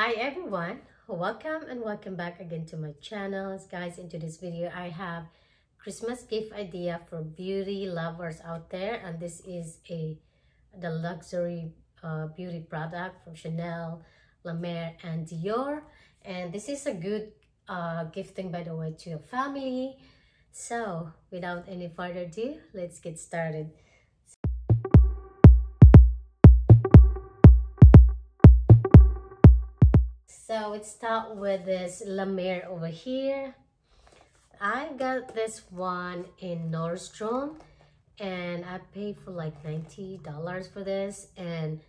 Hi everyone, welcome and welcome back again to my channel. Guys, into this video I have Christmas gift idea for beauty lovers out there and this is a the luxury uh, beauty product from Chanel, La Mer and Dior and this is a good uh, gifting by the way to your family. So without any further ado, let's get started. So let's start with this La Mer over here. I got this one in Nordstrom and I paid for like $90 for this and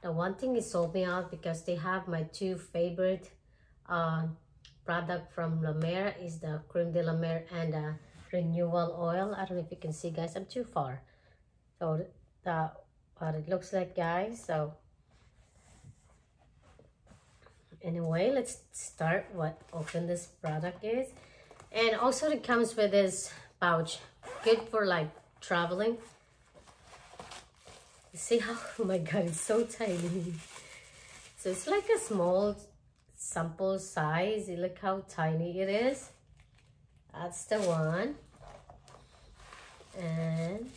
the one thing it sold me out because they have my two favorite uh, product from La Mer is the Creme de la Mer and the Renewal Oil. I don't know if you can see guys, I'm too far. So that what it looks like guys. So anyway let's start what open this product is. And also it comes with this pouch good for like traveling. See how oh my god it's so tiny. So it's like a small sample size. You look how tiny it is. That's the one. And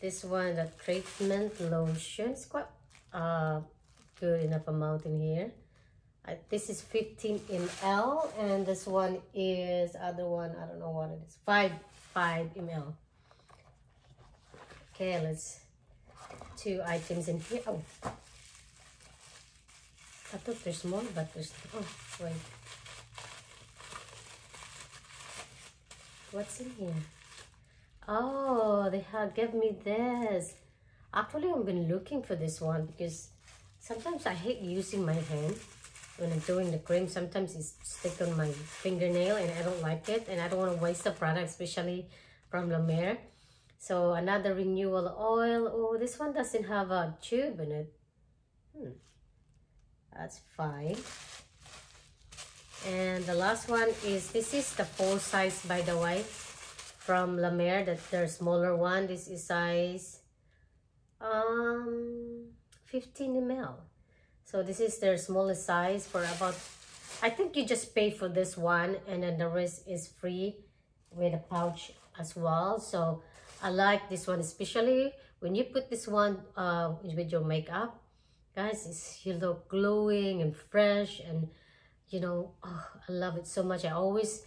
this one the treatment lotion. It's quite uh good enough amount in here. Uh, this is 15 ml and this one is other one, I don't know what it is, 5, 5 ml. Okay, let's, two items in here. Oh, I thought there's more, but there's, oh, wait. What's in here? Oh, they have give me this. Actually, I've been looking for this one because Sometimes I hate using my hand when I'm doing the cream. Sometimes it's stick on my fingernail and I don't like it. And I don't want to waste the product, especially from La Mer. So another renewal oil. Oh, this one doesn't have a tube in it. Hmm. That's fine. And the last one is, this is the full size by the way, from La Mer, that their smaller one. This is size um 15 ml. So this is their smallest size for about, I think you just pay for this one and then the rest is free with a pouch as well. So I like this one, especially when you put this one uh, with your makeup. Guys, it's, you look glowing and fresh and you know, oh, I love it so much. I always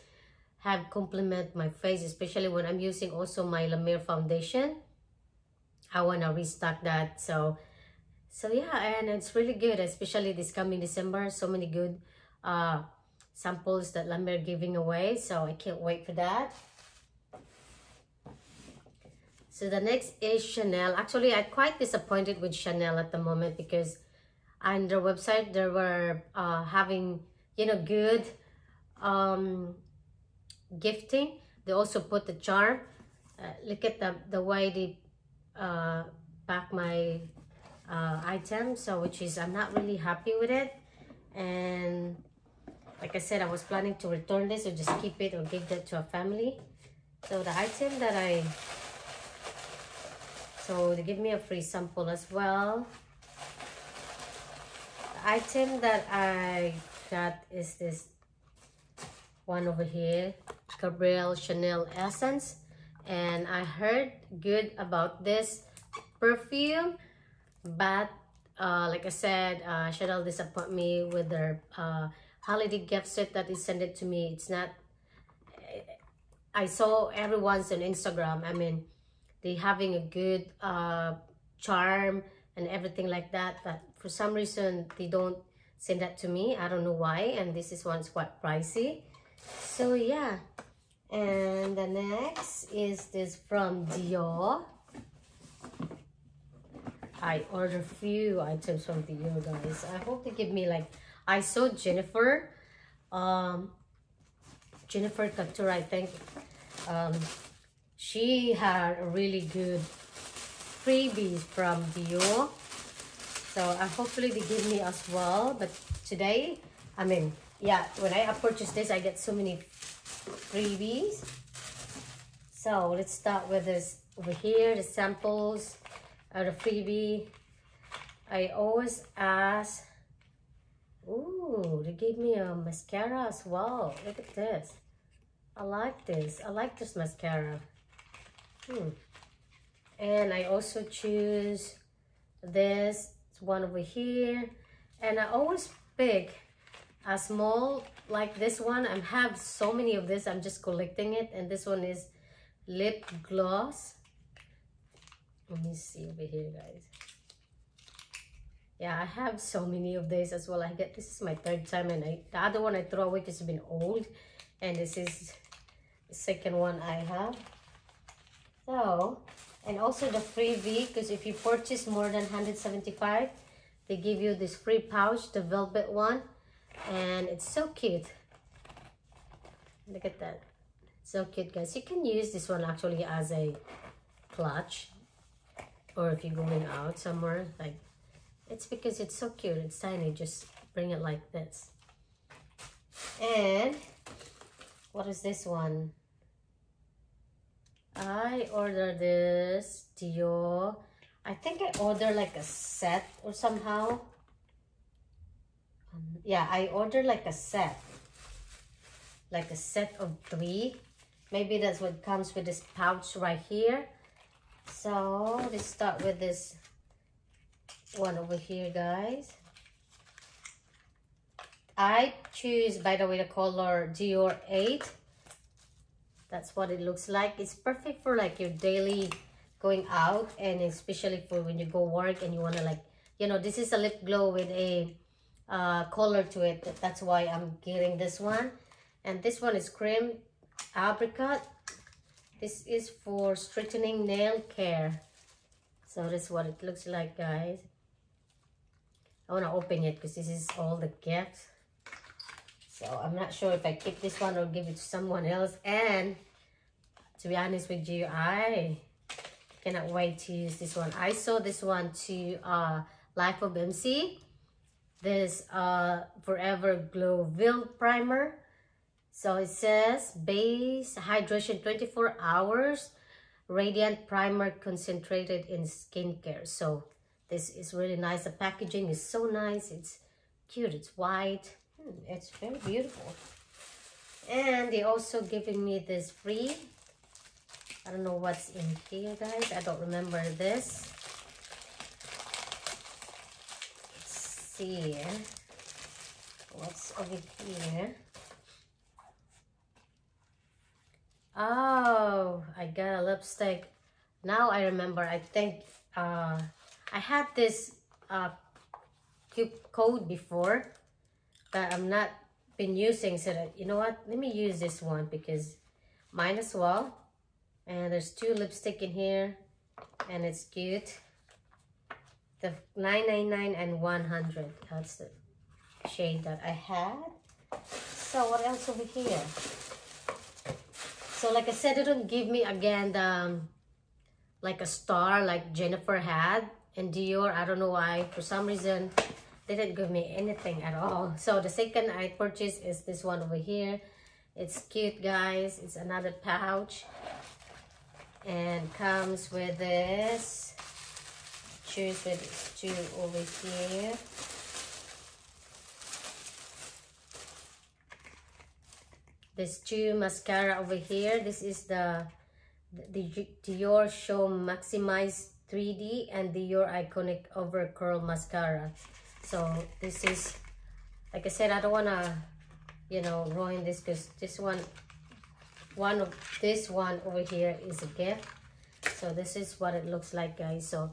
have compliment my face, especially when I'm using also my La Mer foundation. I want to restock that. So so yeah and it's really good especially this coming december. So many good uh samples that La Mer giving away. So i can't wait for that. So the next is chanel. Actually i'm quite disappointed with chanel at the moment because on their website they were uh having you know good um gifting. They also put the charm uh, look at the the way they uh pack my uh, item so which is I'm not really happy with it. And like I said I was planning to return this or just keep it or give that to a family. So the item that I so they give me a free sample as well. The item that I got is this one over here Gabrielle Chanel Essence. And I heard good about this perfume but uh, like I said, uh, Chanel disappoint me with their uh, holiday gift set that is sent it to me. It's not, I saw everyone's on Instagram. I mean, they having a good uh, charm and everything like that. But for some reason, they don't send that to me. I don't know why. And this is one's quite pricey. So yeah. And the next is this from Dior. I ordered few items from the Dior, guys. I hope they give me like, I saw Jennifer, um, Jennifer Couture, I think. Um, she had a really good freebies from Dior. So uh, hopefully they give me as well. But today, I mean, yeah, when I purchased this, I get so many freebies. So let's start with this over here, the samples or a freebie. I always ask Oh, they gave me a mascara as well. Look at this. I like this. I like this mascara. Hmm. And I also choose this. One over here. And I always pick a small like this one. I have so many of this. I'm just collecting it. And this one is lip gloss. Let me see over here, guys. Yeah i have so many of these as well. I get this is my third time and I, the other one i throw away because it's been old and this is the second one i have. So and also the freebie because if you purchase more than 175 they give you this free pouch the velvet one and it's so cute. Look at that. So cute guys. You can use this one actually as a clutch or if you're going out somewhere like it's because it's so cute. It's tiny. Just bring it like this. And what is this one? I ordered this Dior. I think I ordered like a set or somehow. Um, yeah, I ordered like a set. Like a set of three. Maybe that's what comes with this pouch right here. So let's start with this one over here guys. I choose by the way the color Dior 8 that's what it looks like. It's perfect for like your daily going out and especially for when you go work and you want to like you know this is a lip glow with a uh, color to it. That's why I'm getting this one. And this one is cream apricot this is for straightening nail care so this is what it looks like guys I want to open it because this is all the gifts. So I'm not sure if I keep this one or give it to someone else. And to be honest with you, I cannot wait to use this one. I saw this one to uh, Life of MC. This uh, Forever Glow Veil Primer. So it says base hydration 24 hours radiant primer concentrated in skincare. So this is really nice. The packaging is so nice. It's cute. It's white. Hmm, it's very beautiful. And they also giving me this free. I don't know what's in here, guys. I don't remember this. Let's see. What's over here? Oh, I got a lipstick. Now I remember. I think uh, I had this uh, code before, but I'm not been using. So that, you know what? Let me use this one because mine as well. And there's two lipstick in here, and it's cute. The 999 and 100. That's the shade that I had. So what else over here? So like I said, it don't give me again the um, like a star like Jennifer had and Dior, I don't know why, for some reason, they didn't give me anything at all. So the second I purchased is this one over here. It's cute, guys. It's another pouch. And comes with this. Choose with two over here. This two mascara over here. This is the, the Dior Show Maximize 3D and the Your Iconic Over Curl Mascara. So this is, like I said, I don't want to, you know, ruin this because this one, one of this one over here is a gift. So this is what it looks like, guys. So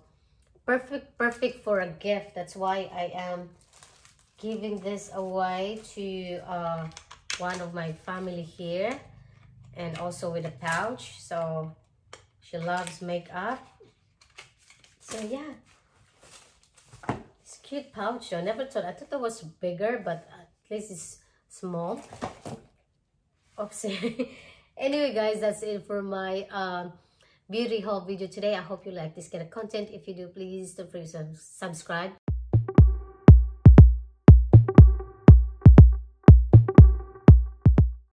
perfect, perfect for a gift. That's why I am giving this away to uh, one of my family here and also with a pouch. So she loves makeup so yeah. It's cute pouch. I never thought, I thought it was bigger, but at least it's small. Oopsie. anyway, guys, that's it for my um, beauty haul video today. I hope you like this kind of content. If you do, please don't forget to subscribe.